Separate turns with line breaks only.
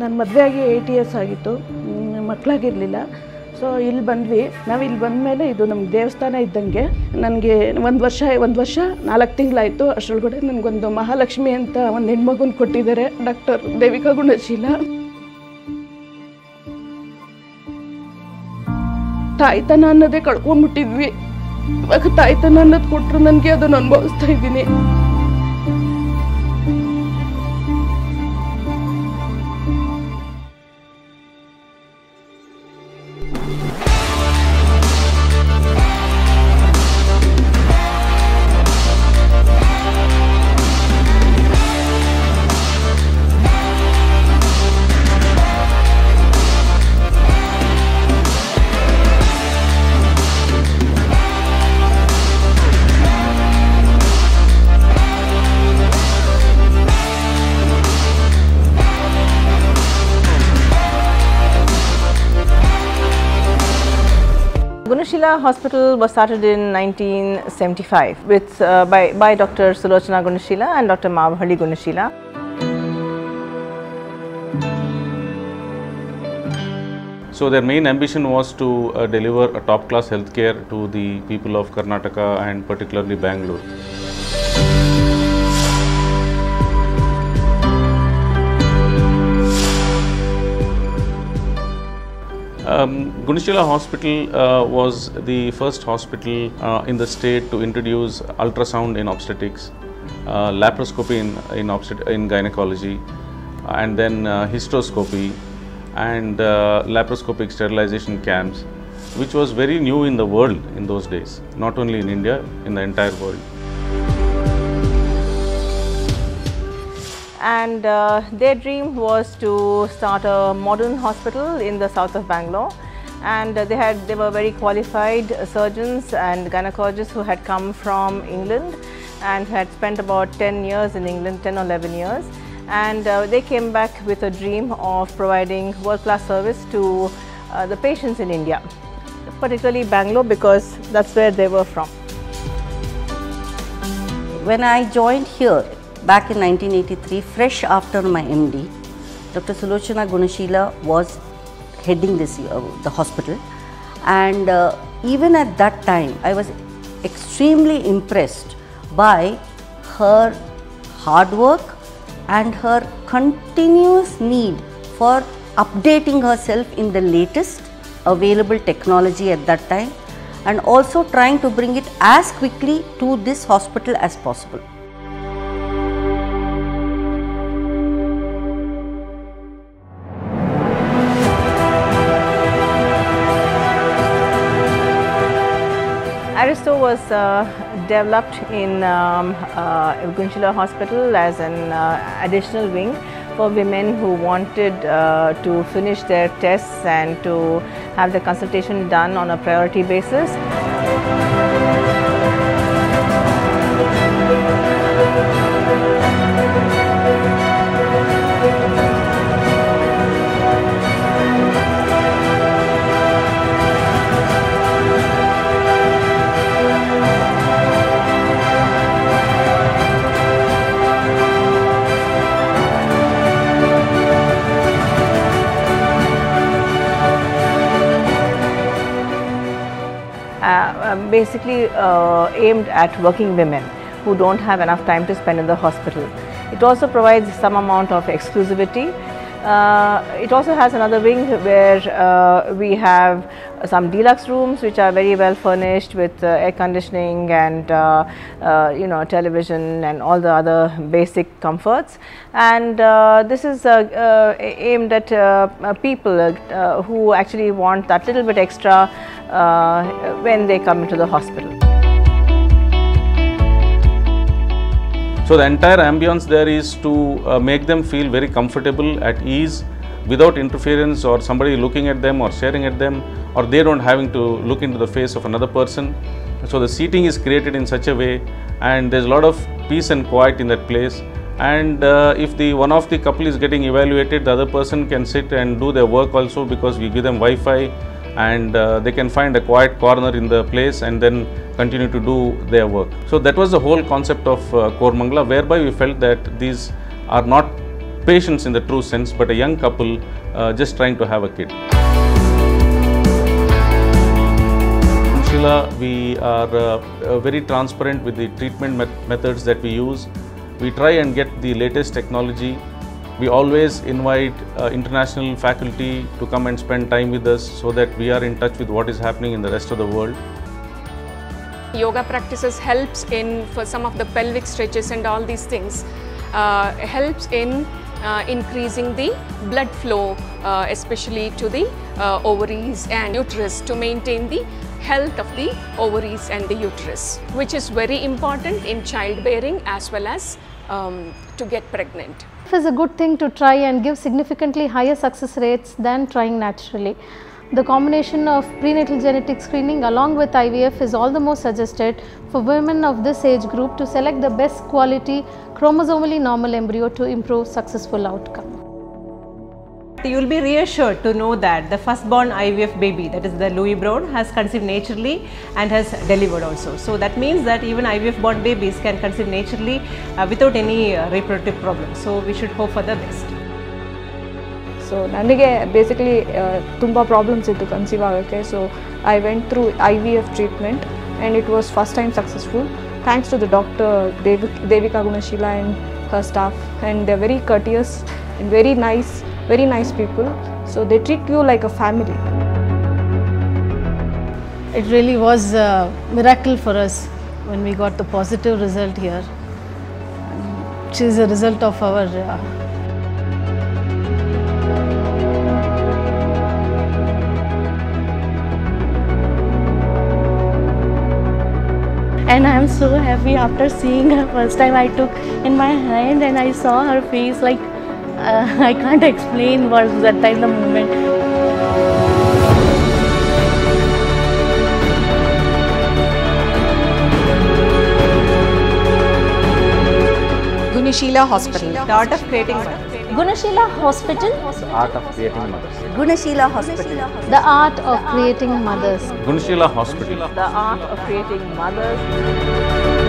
ನನ್ನ ಮದುವೆ ಆಗಿ ಏಯ್ಟ್ ಇಯರ್ಸ್ ಆಗಿತ್ತು. ಮಕ್ಕಳಾಗಿರಲಿಲ್ಲ ಸೊ ಇಲ್ಲಿ ಬಂದ್ವಿ. ನಾವು ಇಲ್ಲಿ ಬಂದಮೇಲೆ ಇದು ನಮ್ಮ ದೇವಸ್ಥಾನ ಇದ್ದಂಗೆ ನನಗೆ ಒಂದು ವರ್ಷ ಒಂದು ವರ್ಷ ನಾಲ್ಕು ತಿಂಗಳಾಯಿತು. ಅಷ್ಟರೊಳಗಡೆ ನನಗೊಂದು ಮಹಾಲಕ್ಷ್ಮಿ ಅಂತ ಒಂದು ಹೆಣ್ಮಗುನ ಕೊಟ್ಟಿದ್ದಾರೆ. ಡಾಕ್ಟರ್ ದೇವಿಕಾ ಗುಣಶೀಲ. ತಾಯ್ತನ ಅನ್ನೋದೇ ಕಳ್ಕೊಂಡ್ಬಿಟ್ಟಿದ್ವಿ ಇವಾಗ ತಾಯ್ತನ ಅನ್ನೋದು ಕೊಟ್ಟರು ನನಗೆ ಅದನ್ನು ಅನುಭವಿಸ್ತಾ ಇದ್ದೀನಿ.
Gunasheela Hospital was started in 1975 with, uh, by, by Dr. Sulochana Gunasheela and Dr. Mavhali Gunasheela.
So their main ambition was to uh, deliver a top class healthcare to the people of Karnataka and particularly Bangalore. Um, Gunasheela Hospital uh, was the first hospital uh, in the state to introduce ultrasound in obstetrics, uh, laparoscopy in, in, obstet- in gynecology, and then uh, hysteroscopy and uh, laparoscopic sterilization camps, which was very new in the world in those days, not only in India, in the entire world.
And uh, their dream was to start a modern hospital in the south of Bangalore. And uh, they had they were very qualified surgeons and gynecologists who had come from England and had spent about 10 years in England 10 or 11 years. And uh, they came back with a dream of providing world class service to uh, the patients in India particularly Bangalore because that's where they were from.
When I joined here back in 1983, fresh after my MD, Dr. Sulochana Gunasheela was heading this uh, the hospital, and uh, even at that time, I was extremely impressed by her hard work and her continuous need for updating herself in the latest available technology at that time and also trying to bring it as quickly to this hospital as possible.
Was uh, developed in um, uh, Hospital as an uh, additional wing for women who wanted uh, to finish their tests and to have the consultation done on a priority basis. Basically uh, aimed at working women who don't have enough time to spend in the hospital. It also provides some amount of exclusivity. Uh, it also has another wing where uh, we have some deluxe rooms which are very well furnished with uh, air conditioning and uh, uh, you know television and all the other basic comforts and uh, this is aimed at people who actually want that little bit extra when they come into the hospital.
So the entire ambience there is to uh, make them feel very comfortable at ease without interference or somebody looking at them or staring at them or they don't having to look into the face of another person. So the seating is created in such a way and there's a lot of peace and quiet in that place and uh, if the one of the couple is getting evaluated the other person can sit and do their work also because we give them Wi-Fi and uh, they can find a quiet corner in the place and then continue to do their work. So that was the whole concept of uh, Core Mangala whereby we felt that these are not patients in the true sense, but a young couple uh, just trying to have a kid. We are uh, uh, very transparent with the treatment met- methods that we use. We try and get the latest technology. We always invite uh, international faculty to come and spend time with us so that we are in touch with what is happening in the rest of the world.
yoga practices helps in for some of the pelvic stretches and all these things uh, helps in uh, increasing the blood flow uh, especially to the uh, ovaries and uterus to maintain the health of the ovaries and the uterus which is very important in childbearing as well as um, to get pregnant
It is a good thing to try and give significantly higher success rates than trying naturally. The combination of prenatal genetic screening along with IVF is all the more suggested for women of this age group to select the best quality chromosomally normal embryo to improve successful outcome.
You will be reassured to know that the firstborn IVF baby, that is the Louise Brown, has conceived naturally and has delivered also. So that means that even IVF born babies can conceive naturally uh, without any uh, reproductive problems. So we should hope for the best.
So, ನನಗೆ basically, uh, ತುಂಬ problems ಇತ್ತು conceive ಆಗೋಕ್ಕೆ so so I went through IVF treatment, and it was first time successful thanks to the doctor Devika Gunasheela and her staff and they're very courteous and very nice very nice people. So they treat you like a family.
It really was a miracle for us when we got the positive result here, which is a result of our uh,
and I'm so happy after seeing her first time I took in my hand and I saw her face like uh, I can't explain what was that time the moment.
Gunasheela Hospital,
the art of creating mothers.
Gunasheela Hospital, the
art of creating mothers.
Gunasheela Hospital,
the art of creating mothers.
Gunasheela Hospital,
the art of creating mothers.